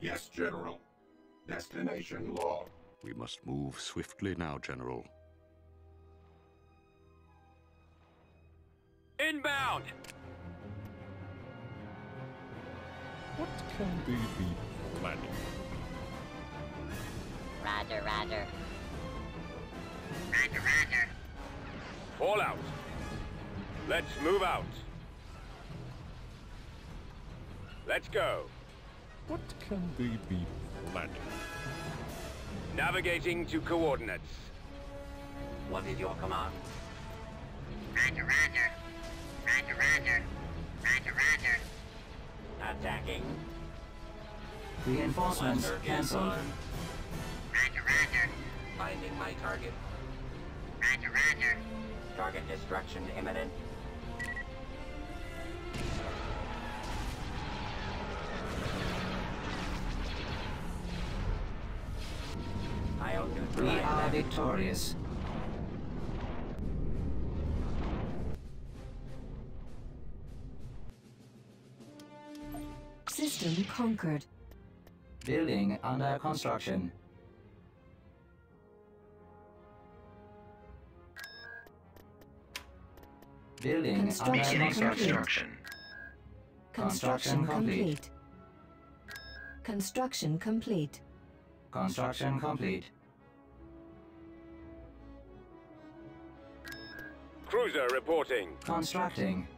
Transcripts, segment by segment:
Yes, General. Destination log. We must move swiftly now, General. Inbound! What can they be planning? Roger, roger. Roger, roger. Fall out. Let's move out. Let's go. What can they be planning? Navigating to coordinates. What is your command? Roger, roger. Roger, roger. Roger, roger. Attacking. Reinforcements Blaster is cancelled. Roger, roger. Finding my target. Roger, roger. Target destruction imminent. Victorious. System conquered. Building under construction. Building Construction under complete. construction. Construction Construction complete. complete. Construction complete. Construction complete. Cruiser reporting. Constructing.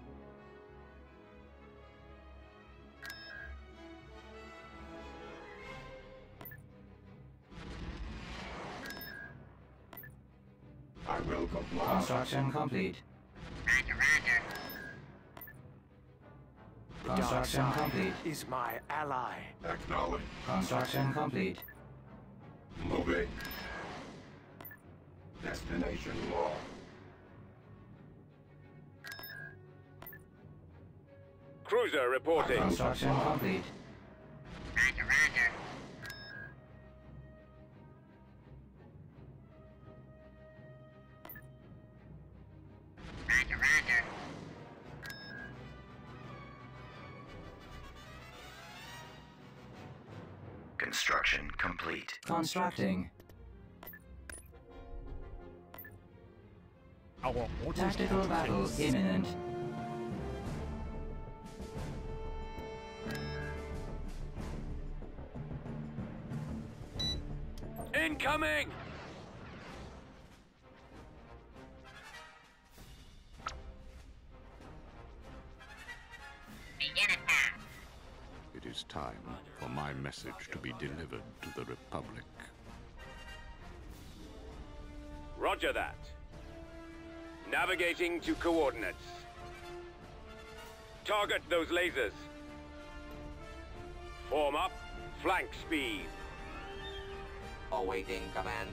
I will comply. Construction complete. Roger, roger. Construction complete. is my ally. Acknowledge. Construction complete. Moving. Destination log. Cruiser reporting. Construction complete. Roger, roger. Roger, roger. Construction complete. Constructing. Our Tactical battle placed. imminent. Attack. It is time for my message to be delivered to the Republic. Roger that. Navigating to coordinates. Target those lasers. Form up. Flank speed. Awaiting command.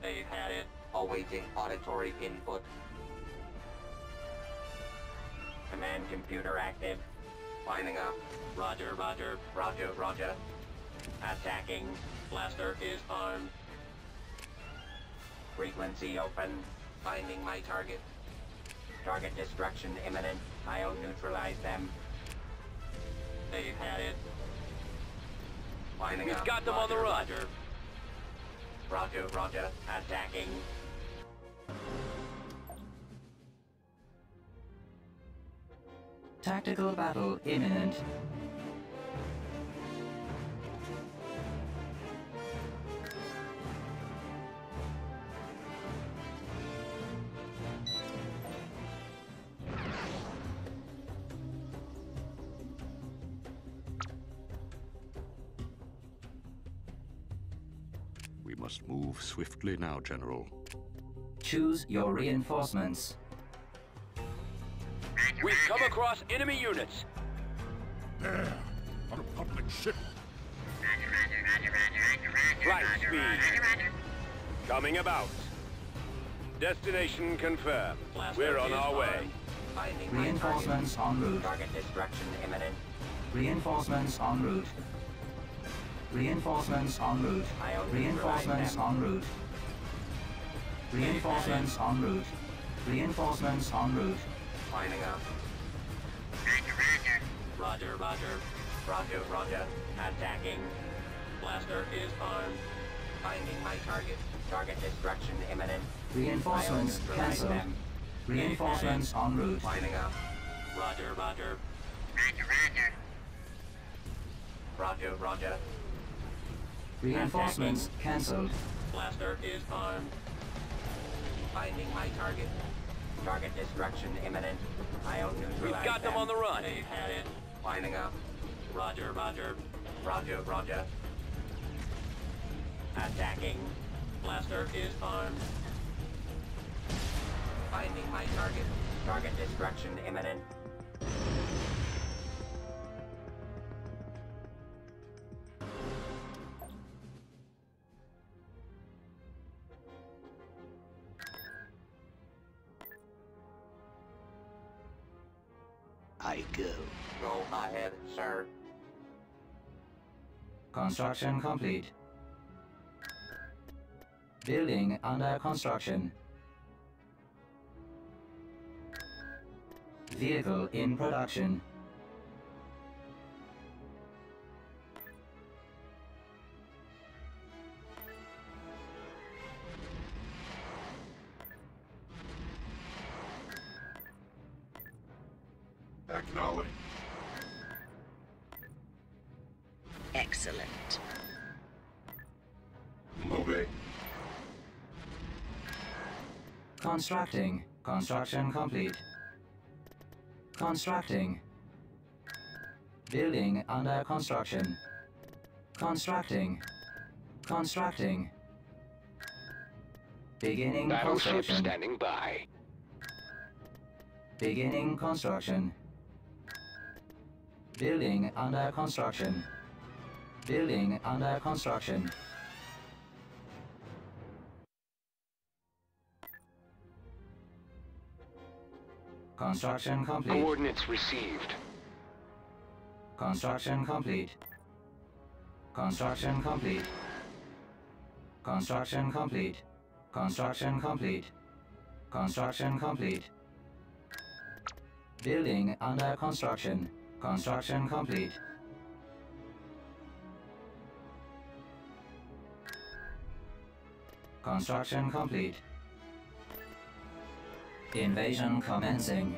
They've had it. Awaiting auditory input. Command computer active. Lining up. Roger, roger, roger, roger. Attacking. Blaster is armed. Frequency open. Finding my target. Target destruction imminent. I'll neutralize them. They've had it. Lining We've up. got them on the run. Roger. Roger, roger. Attacking. Tactical battle imminent. Must move swiftly now, General. Choose your reinforcements. We've come across enemy units. There, on a public ship. Roger, roger, roger, roger, roger, roger, Flight roger, speed. roger, roger. Coming about. Destination confirmed. Blaster We're on is our way. armed. Finding my Reinforcements en route. Target destruction imminent. Reinforcements en route. Reinforcements en route. I'll Reinforcements neutralize en route. Reinforcements en route. Reinforcements en route. Lining up. Roger, roger. Roger, roger. Roger, roger. Attacking. Blaster is armed. Finding my target. Target destruction imminent. Reinforcements I'll cancelled. them. Reinforcements en route. Lining up. Roger, roger. Roger, roger. Roger, roger. Reinforcements cancelled. Blaster is armed. Finding my target. Target destruction imminent. I'll neutralize We've got them on the run. They've had it. Lining up. Roger, roger. Roger, roger. Attacking. Blaster is armed. Finding my target. Target destruction imminent. Construction complete. Building under construction. Vehicle in production. Constructing. Construction complete. Constructing. Building under construction. Constructing. Constructing. Beginning construction. standing by. Beginning construction. Building under construction. Building under construction. Construction complete. Coordinates received. Construction complete. Construction complete. Construction complete. Construction complete. Construction complete. Building under construction. Construction complete. Construction complete. Invasion commencing.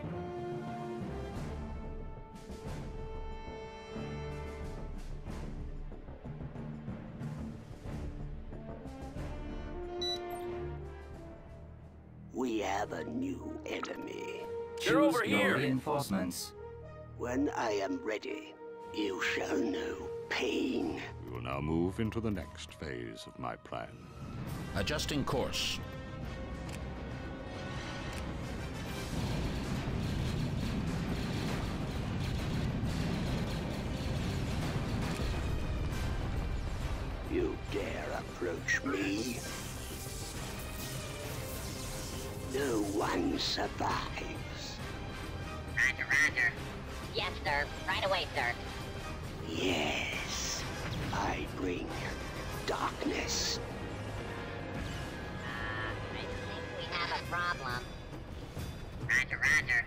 We have a new enemy. They're Choose over your here. reinforcements. When I am ready, you shall know pain. We will now move into the next phase of my plan. Adjusting course. Approach me? No one survives. Roger, roger. Yes, sir. Right away, sir. Yes, I bring darkness. Uh, I think we have a problem. Roger, roger. Roger,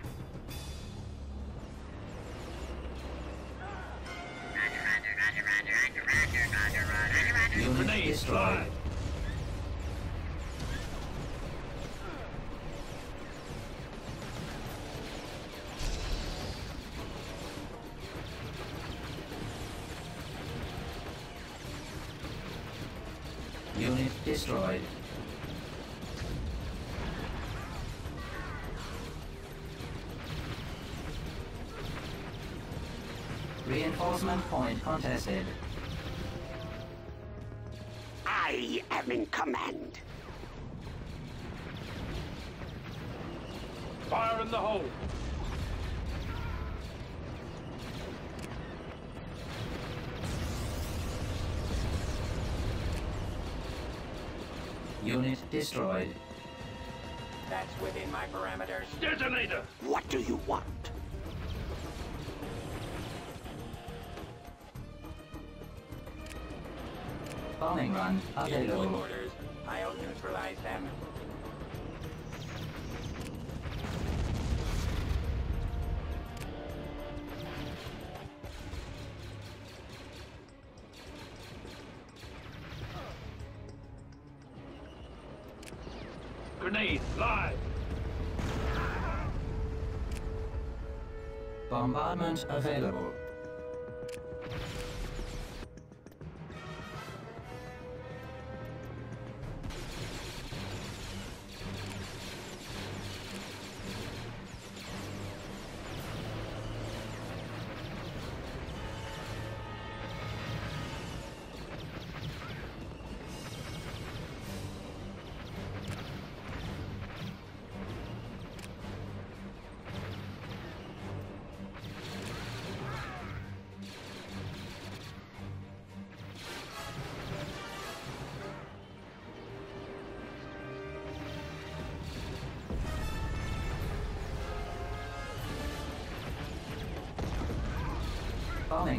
Reinforcement point contested. I am in command. Fire in the hole. Unit destroyed. That's within my parameters. Detonator. What do you want? Calling on Input orders. I'll neutralize them. Grenade, live! Bombardment available.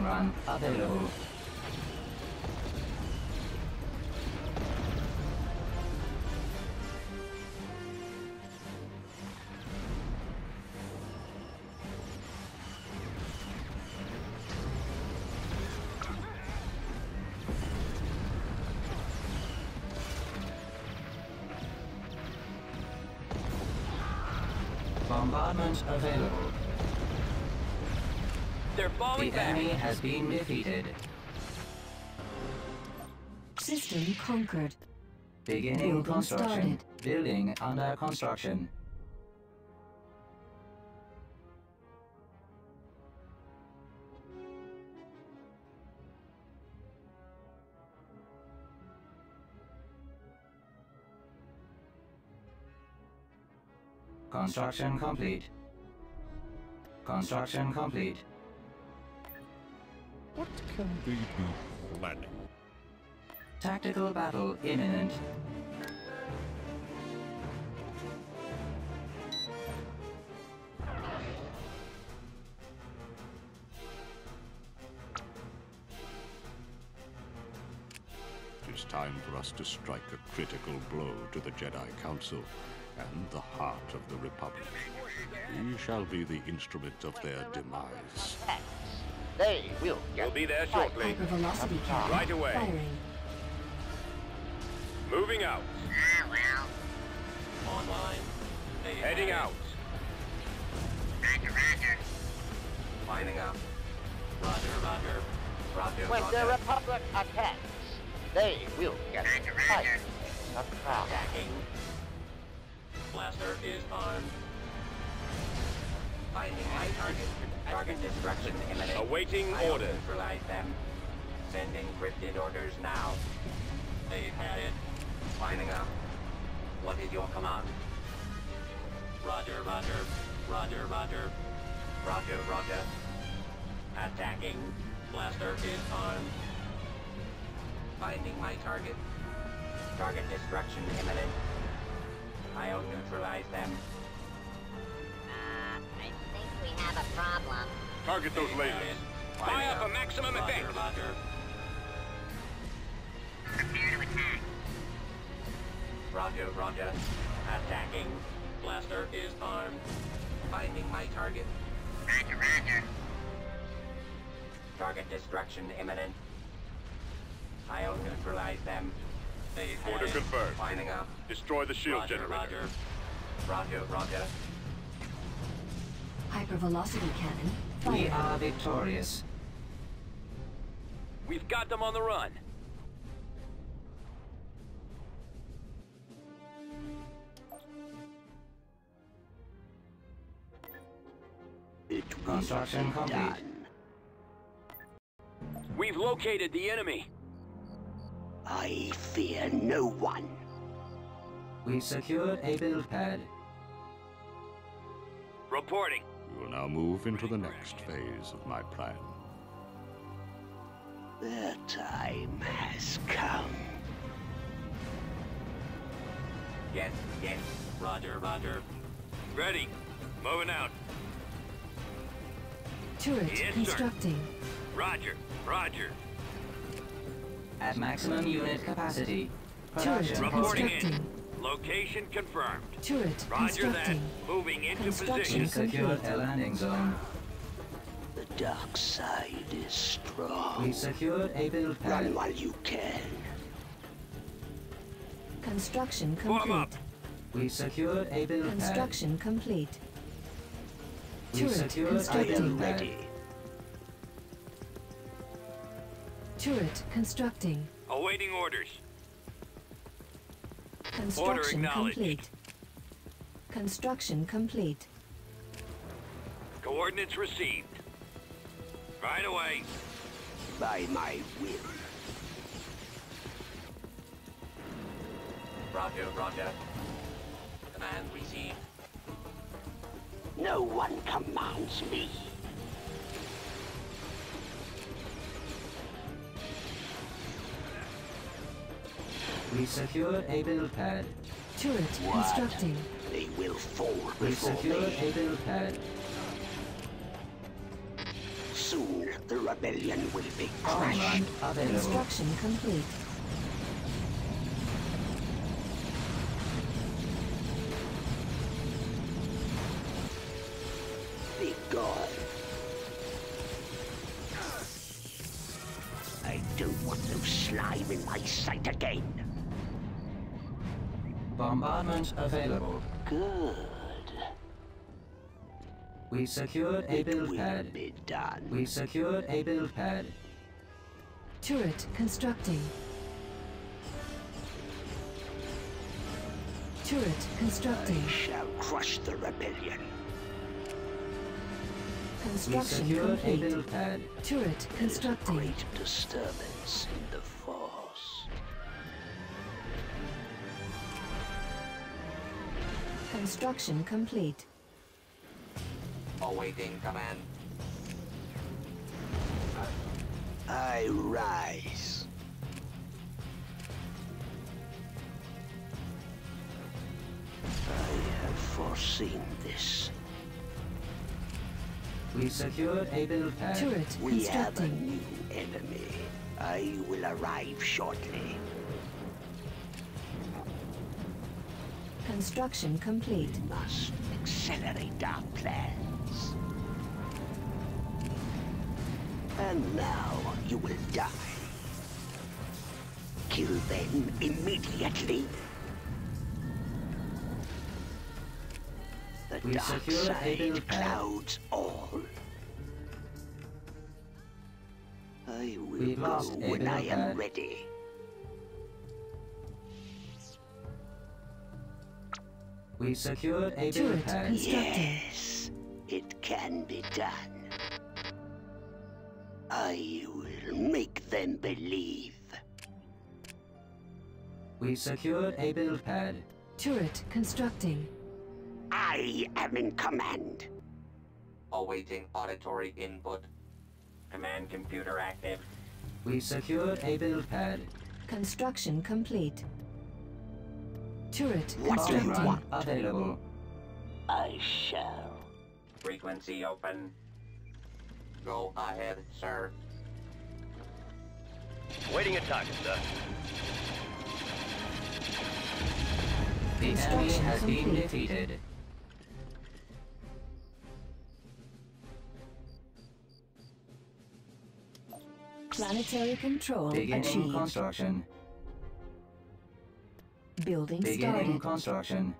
Run available. Bombardment available. They're falling The back. Enemy has been defeated. System conquered. Beginning Building construction. Started. Building under construction. Construction complete. Construction complete. What can they be planning? Tactical battle imminent. It is time for us to strike a critical blow to the Jedi Council and the heart of the Republic. We shall be the instrument of their demise. They will We'll be there shortly. Hypervelocity cannon. Right away. Firing. Moving out. Ah, well. Online. Heading out. Roger, roger. Lining up. Roger, roger. Roger, When roger. the Republic attacks, they will get Roger, roger. The crowd. Attacking. Blaster is armed. Finding my target. Target destruction imminent. Awaiting I will order. Neutralize them. Sending encrypted orders now. They've had it. Lining up. What is your command? Roger, roger. Roger, roger. Roger, roger. Attacking. Blaster is armed. Finding my target. Target destruction imminent. I'll neutralize them. I think we have a problem. Target those lasers. Fire for maximum Roger, effect. Roger. Prepare to attack. Roger, roger. Attacking. Blaster is armed. Finding my target. Roger, roger. Target destruction imminent. I'll neutralize them. They've Order confirmed. Lining up. Destroy the shield Roger, generator. Roger. Roger, roger. Hypervelocity cannon. We are victorious. We've got them on the run. It will Construction complete. done. We've located the enemy. I fear no one. We've secured a build pad. Reporting. We will now move into the next phase of my plan. The time has come. Yes, yes. Roger, roger. Ready. Moving out. Turret Yes, sir. constructing. Roger. Roger. At maximum unit capacity. Turret Production Reporting in. Constructing. Location confirmed. Turret Roger that. constructing. Moving into Construction. Position. secured a landing zone. The dark side is We strong. secured a build Run while you can. Construction complete. We secured a build pad. Construction complete. We Turret constructing. Ready. Turret constructing. Awaiting orders. Construction complete. Construction complete. Coordinates received. Right away. By my will. Roger, roger. Command received. No one commands me. We secured a build pad. Turret What? constructing. They will fall We before secured me. a build pad. Soon the rebellion will be crushed. Construction complete. Be gone. I don't want no slime in my sight again. Bombardment available. Good. We secured a It build will pad. be done. We secured a build pad. Turret constructing. Turret constructing. I shall crush the rebellion. We Construction secured a complete. build pad. Turret constructing. Great disturbance in the Construction complete. Awaiting command. I rise. I have foreseen this. We secured a build pad. Turret We have a new enemy. I will arrive shortly. Construction complete. Must accelerate our plans. And now you will die. Kill them immediately. The We dark secured side clouds all. I will We go when I am ready. We secured a build Turret pad. Yes, it can be done. I will make them believe. We secured a build pad. Turret constructing. I am in command. Awaiting auditory input. Command computer active. We secured a build pad. Construction complete. Turret What do you constructing. Available. I shall. Frequency open. Go ahead, sir. Waiting a target, sir. The enemy has been complete. defeated. Planetary control Beginning achieved. construction. Building Beginning started. construction.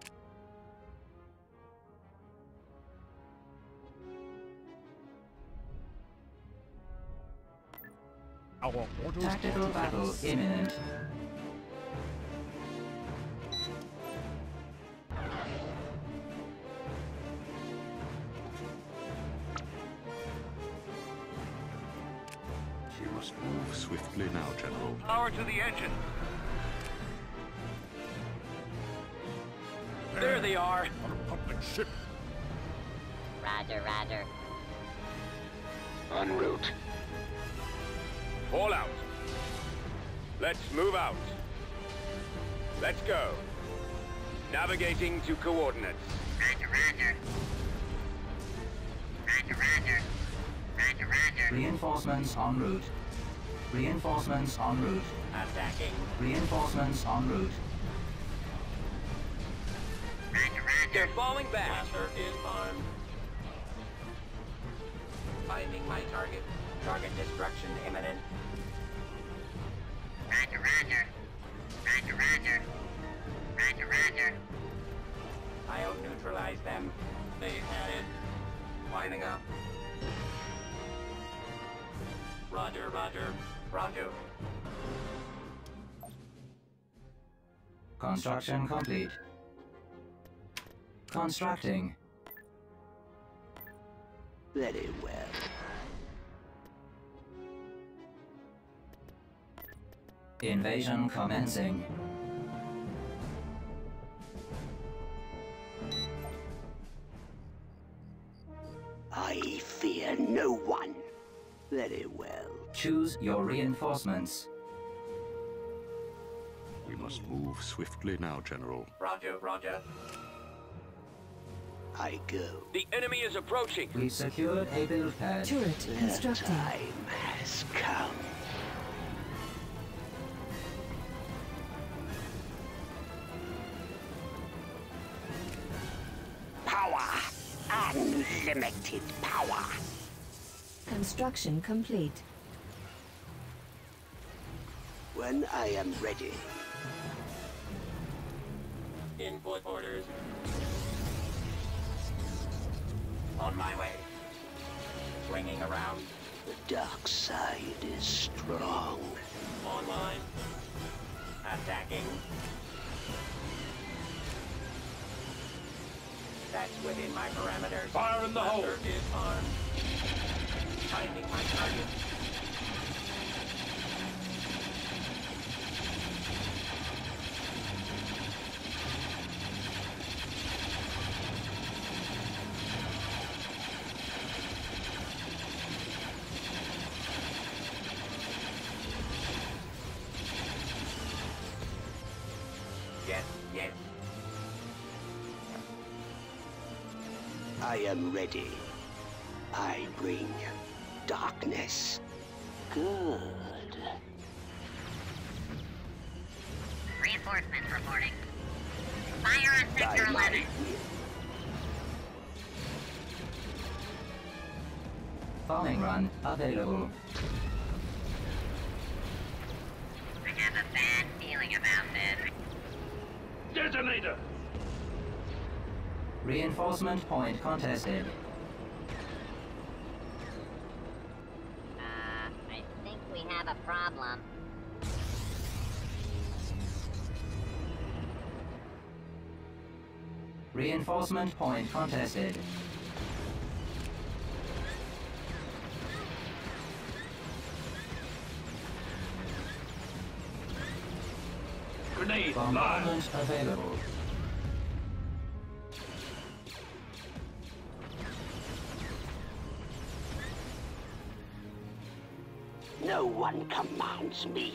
Our orders Tactical battle imminent. You must move swiftly now, General. Power to the engine. There they are. On a public ship. Roger, roger. En route. All out. Let's move out. Let's go. Navigating to coordinates. Roger, roger. Roger, roger. Roger, roger. Reinforcements en route. Reinforcements en route. Attacking. Reinforcements en route. They're falling back. Blaster is armed. Finding my target. Target destruction imminent. Roger, roger. Roger, roger. Roger, roger. I'll neutralize them. They had it. Lining up. Roger, roger, roger. Construction complete. Constructing. Very well. Invasion commencing. I fear no one. Very well. Choose your reinforcements. We must move swiftly now, General. Roger, roger. I go. The enemy is approaching. We secured a build pad. Turret The time has come. Power! Unlimited power! Construction complete. When I am ready, Input orders. On my way. Swinging around. the dark side is strong. Online. Attacking. That's within my parameters. Fire in the hole. Hunter is armed. Finding my target. Reinforcement point contested. Uh, I think we have a problem. Reinforcement point contested. Grenade Bombardment available. One commands me.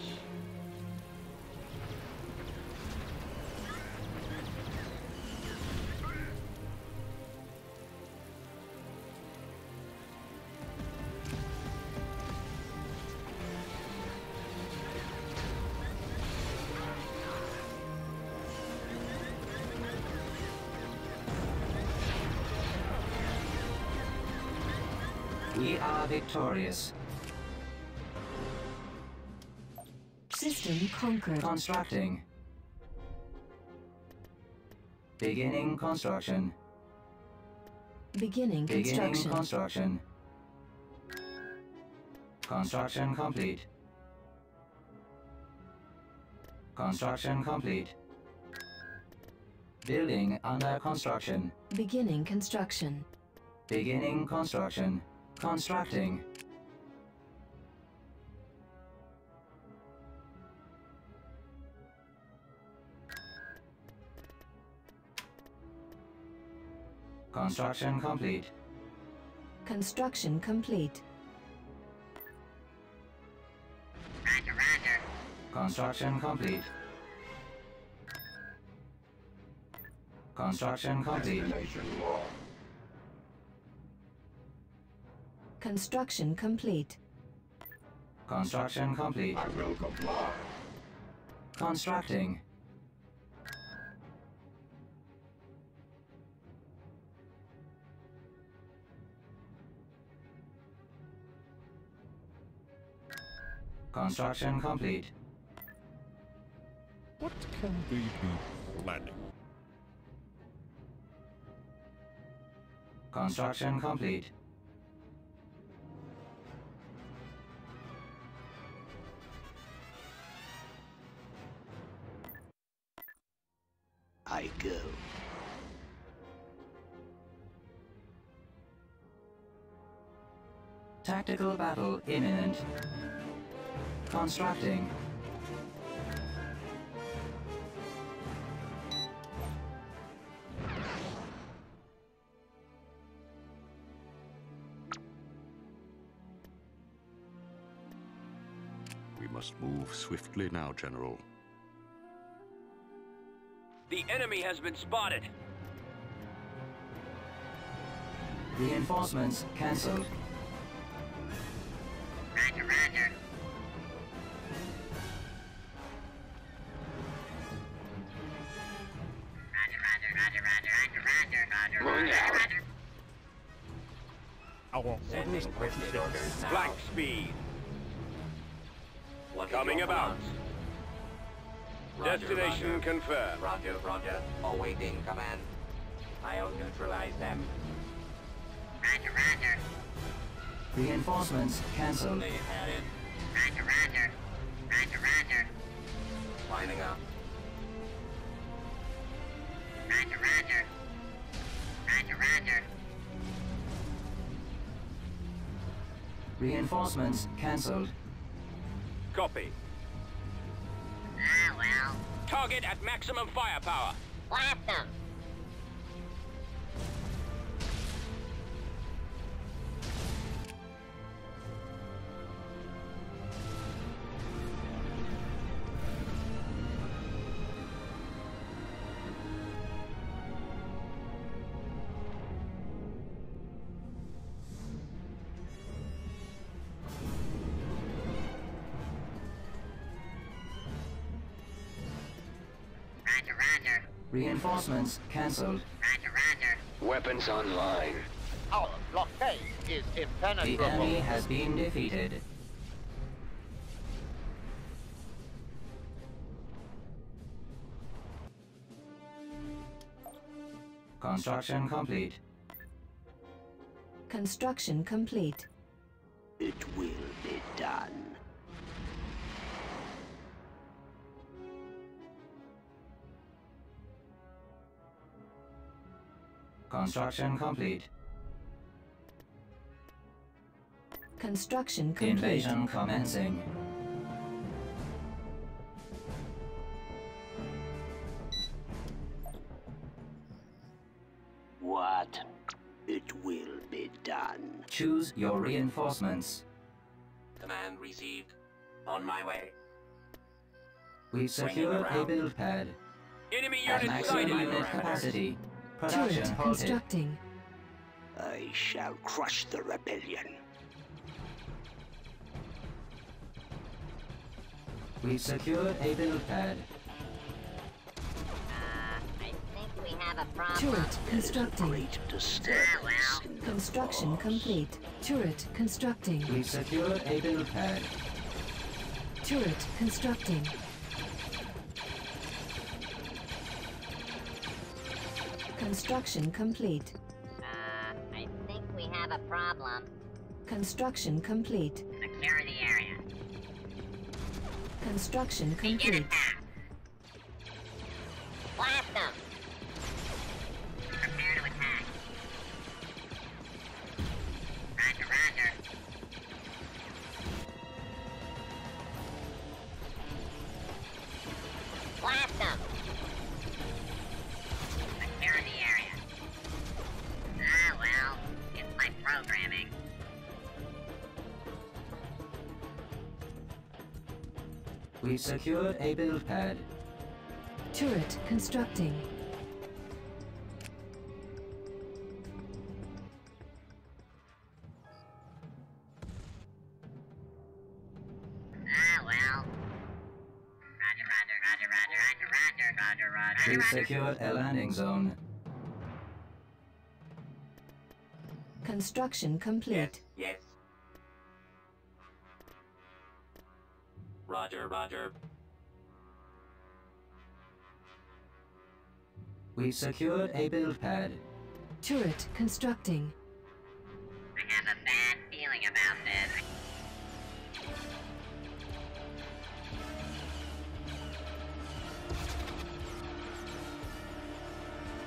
We are victorious. Conquered. Constructing. Beginning construction. Beginning Beginning construction. construction. Construction complete. Construction complete. Building under construction. Beginning construction. Beginning construction. Constructing. Construction complete. Construction complete. Roger, roger. Construction complete. Construction complete. Construction complete. Construction complete. I will comply. Constructing. Construction complete. What can they be planning? Construction complete. I go. Tactical battle imminent. Constructing. We must move swiftly now, General. The enemy has been spotted. Reinforcements cancelled. Roger, roger. Roger, Roger, Destination roger. confirmed. Roger, roger. Awaiting command. I'll neutralize them. Roger, roger. Reinforcements cancelled. They had it. Roger, roger. Roger, roger. Lining up. Roger, roger. Roger, roger. Reinforcements cancelled. Copy. Target at maximum firepower. Blast Reinforcements cancelled. Roger, roger. Weapons online. Our blockade is impenetrable. The enemy has been defeated. Construction complete. Construction complete. It will Construction complete. Construction complete. Invasion commencing. What? It will be done. Choose your reinforcements. Command received. On my way. We've secured a build pad. Enemy At unit maximum sighted. unit capacity. Turret Production halted. constructing. I shall crush the rebellion. We've secured a build pad. Uh, I think we have a problem. Turret constructing. Great Ah, disturbance well. Construction complete. Turret constructing. We've secured a build pad. Turret constructing. Construction complete. Uh, I think we have a problem. Construction complete. Secure the area. Construction complete. Secured a build pad. Turret constructing. Ah, roger. secured a landing zone. Construction complete. We've secured a build pad. Turret constructing. I have a bad feeling about this.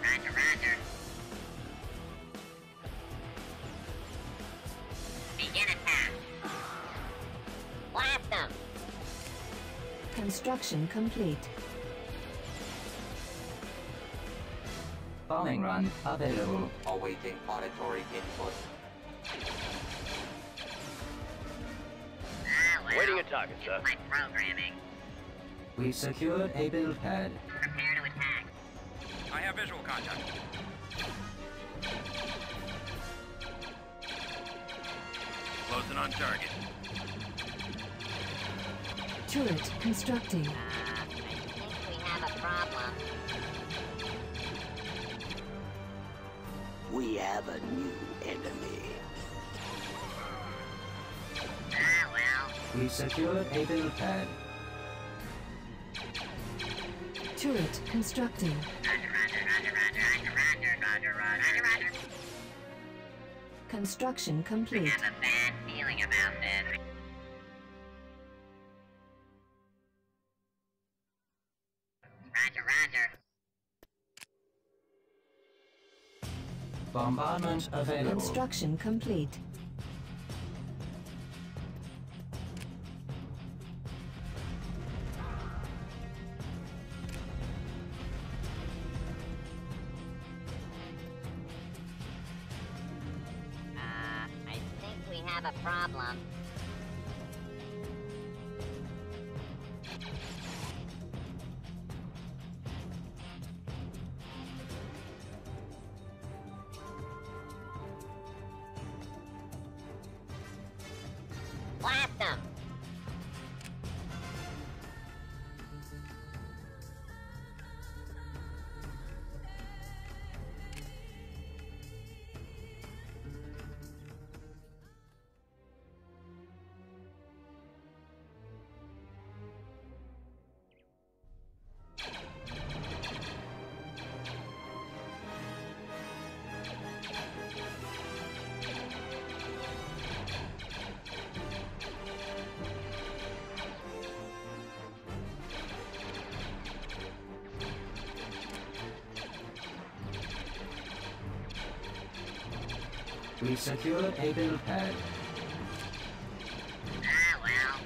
Roger, roger. Begin attack. Blast them! Construction complete. Bombing run available. Awaiting auditory input. Ah, well. Waiting at target, sir. My programming. We've secured a build pad. Prepare to attack. I have visual contact. Closing on target. Turret constructing. Have a new enemy. Ah, well. We've secured a build pad. Turret constructing. Roger, roger, Bombardment available. Construction complete. We've secured a build pad. Ah, well.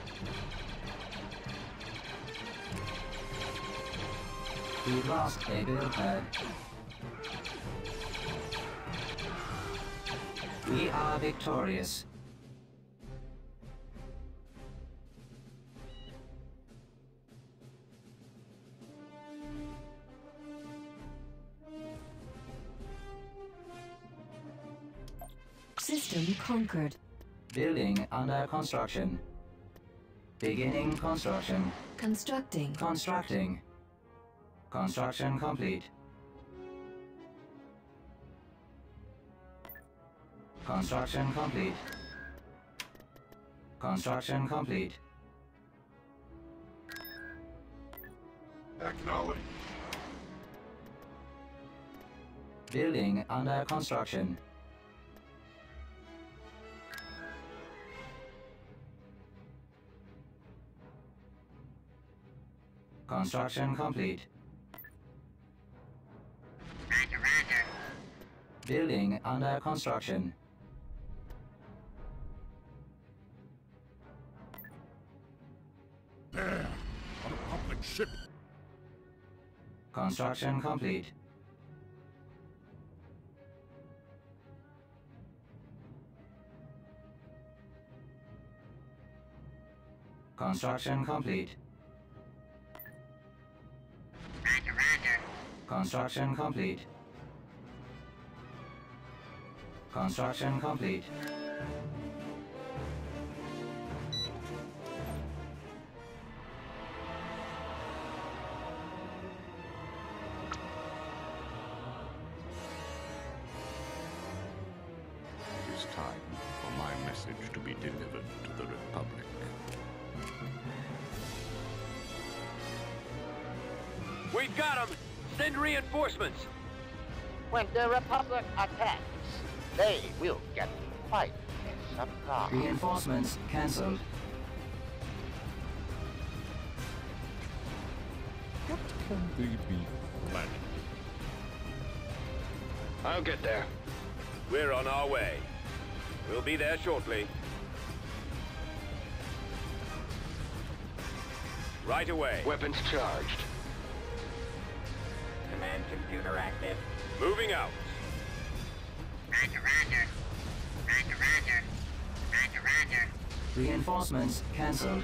We've lost a build pad. We are victorious. System. Building under construction. Beginning construction. Constructing. Constructing. Construction complete. Construction complete. Construction complete. Acknowledge. Building under construction. Construction complete. Roger, roger. Building under construction. There, on a public ship. Construction complete. Construction complete. Construction complete. Construction complete. It is time for my message to be delivered to the Republic. We've got them! Send reinforcements! When the Republic attacks, they will get quite a surprise. Reinforcements cancelled. What can they be planning? I'll get there. We're on our way. We'll be there shortly. Right away. Weapons charged. Command computer active. Moving out. Roger, roger. Roger, roger. Roger, roger. Reinforcements cancelled.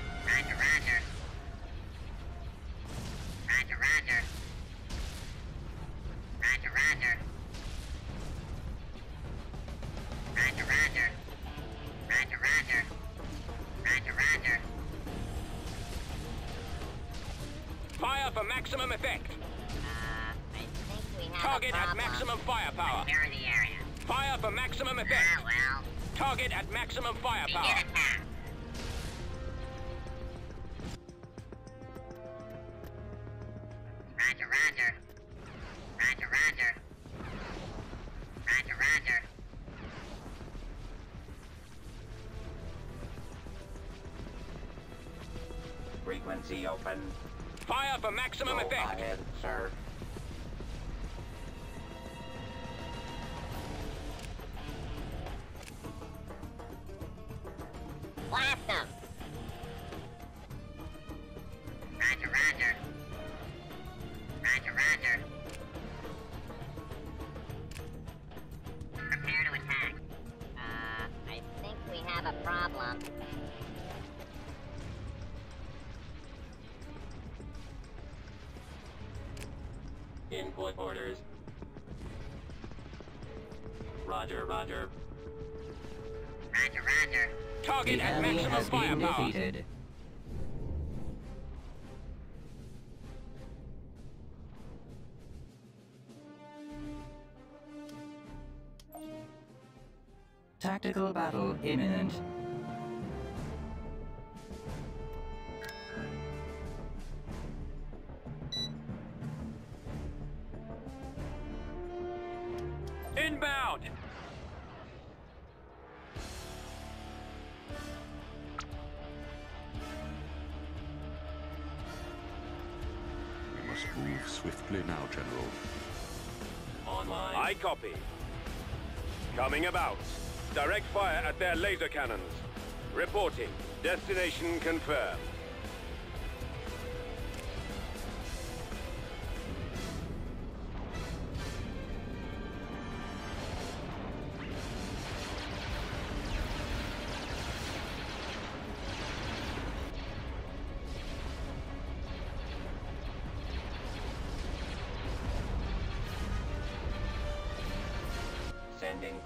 Frequency open. Fire for maximum Go effect. ahead, sir. Tactical battle imminent. Inbound. We must move swiftly now, General. Online. I copy. Coming about. Direct fire at their laser cannons. Reporting. Destination confirmed.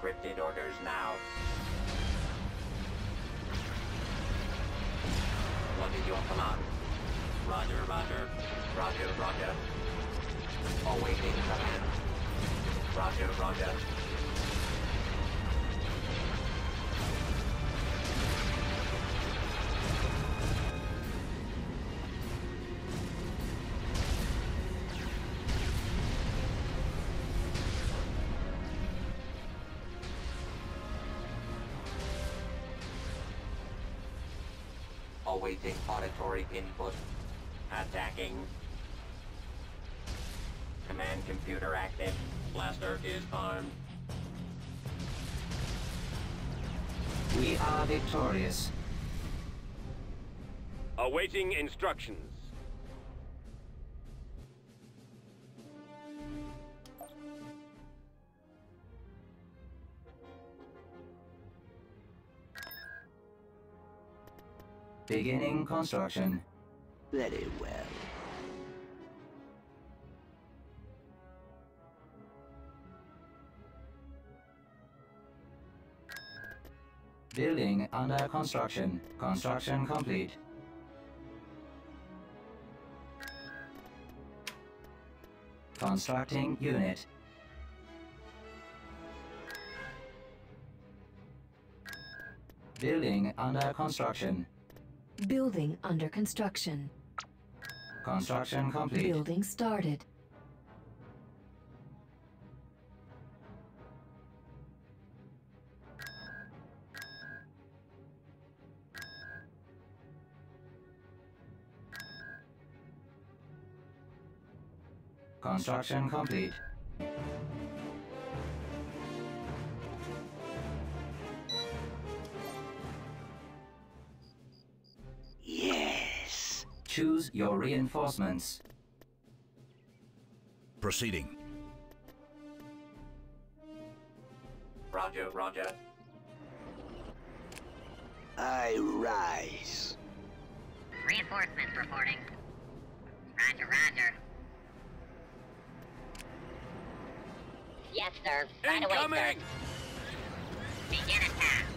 Send encrypted orders now. What is your command? Roger, roger. Roger, roger. Awaiting command. Roger, roger. Awaiting auditory input. Attacking. Command computer active. Blaster is armed. We are victorious. Awaiting instructions. Beginning construction. Very well. Building under construction. Construction complete. Constructing unit. Building under construction. Building under construction. Construction complete. Building started. Construction complete. Choose your reinforcements. Proceeding. Roger, roger. I rise. Reinforcements reporting. Roger, roger. Yes, sir. Right away, sir. Incoming! Begin attack.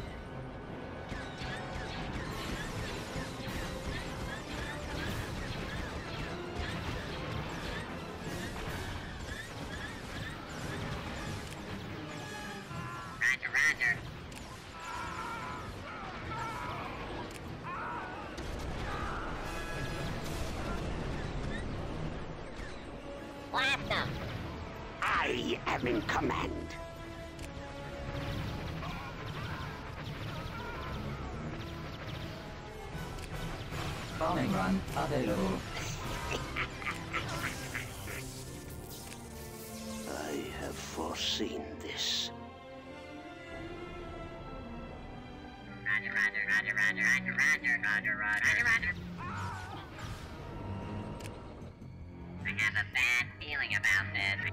Have a bad feeling about this.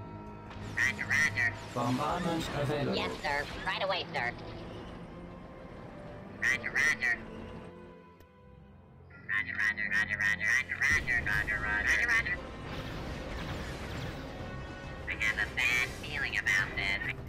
Roger, roger. Bombardment available. Yes, sir. Right away, sir. Roger, roger. Roger, roger, roger, roger, roger, roger, roger, roger, roger, roger. I have a bad feeling about this.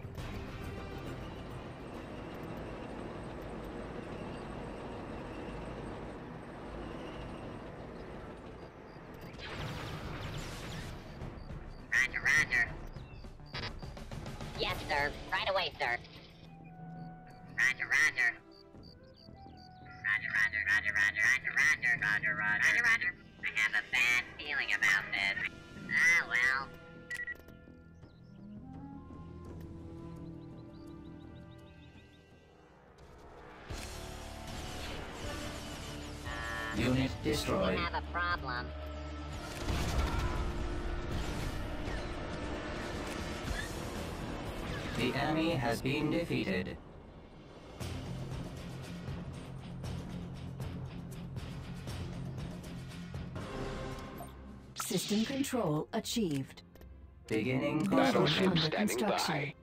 Has been defeated. System control achieved. Beginning Building construction. standing construction. by.